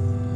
Mm-hmm.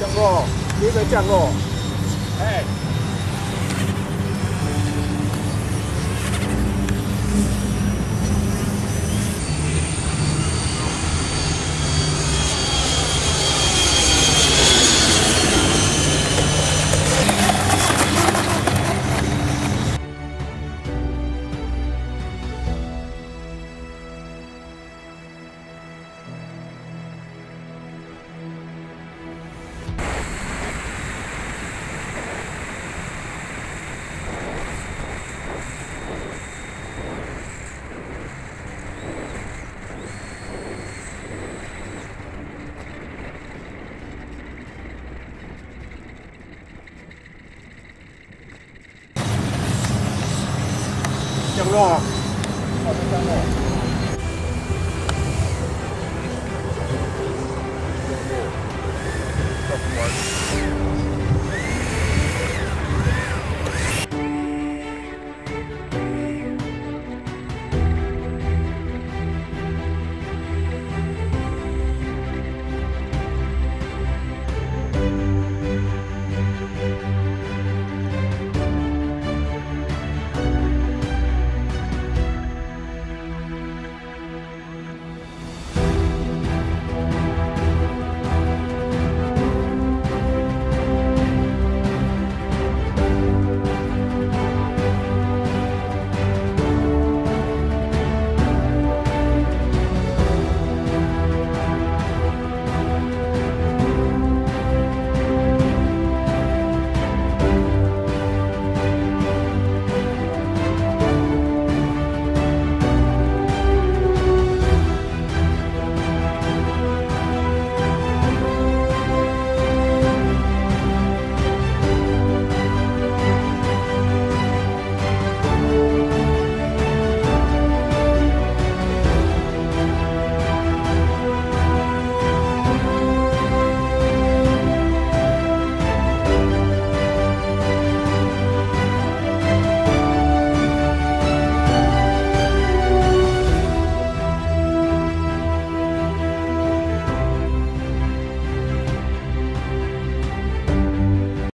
降落，接着降落。哎。降落，好的降落。降落，降落。